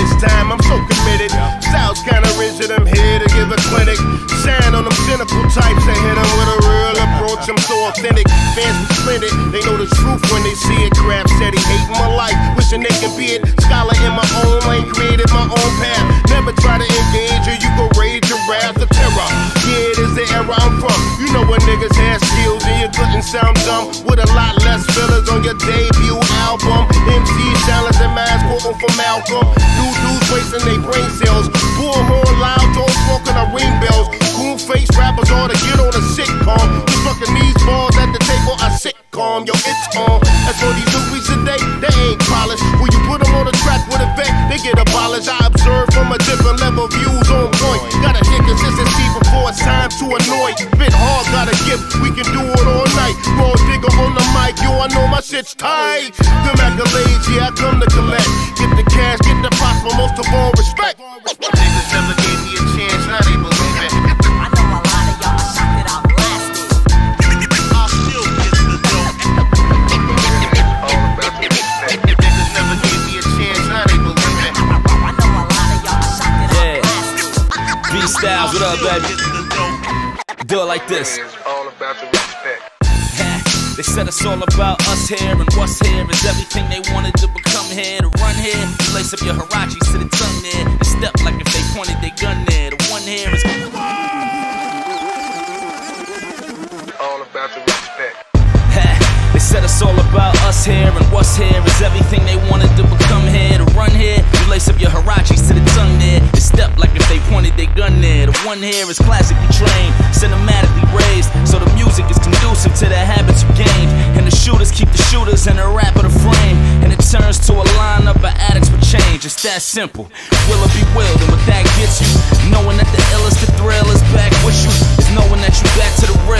admitted. Styles kinda rigid, I'm so committed south can original I'm here to give a clinic. Shine on them cynical types, I hit 'em with a real approach. I'm so authentic. Fans be splendid, they know the truth when they see it. Crap said he hating my life, wishing they can be it. Scholar in my own lane, created my own path. Never try to engage or you go rage your wrath of terror. Yeah, it is the era I'm from. You know when niggas have skills and you couldn't sound dumb. With a lot less fillers on your debut album. Quoting from Malcolm. New dudes wasting their brain cells. Bullhorn loud, don't smoking our ring bells. Cool face rappers ought to get on a sitcom. Just fucking these balls at the table, I sitcom. Yo, it's on. As for these movies today, they ain't polished. When you put them on the track with a vet, they get abolished. I observe from a different level, views on point. Gotta hit consistency before it's time to annoy. Bit hard, got a gift, we can do it all night. Raw digger on the mic, yo, I know my shit's tight. Them accolades, yeah, I come to collect. Styles, what up, baby? Do it like this. They said it's all about us here, and what's here is everything they wanted to become here. To run here, you lace up your Huaraches to the tongue there, and step like if they pointed their gun there. The one here is All about the respect. They said it's all about us here, and what's here is everything they wanted to become here. To run here, you lace up your Huaraches one here is classically trained, cinematically raised, so the music is conducive to the habits you gained. And the shooters keep the shooters in the rap of the frame, and it turns to a lineup of addicts for change. It's that simple. Will it be willed, and what that gets you, knowing that the illest, the thrill is back with you, is knowing that you back to the real.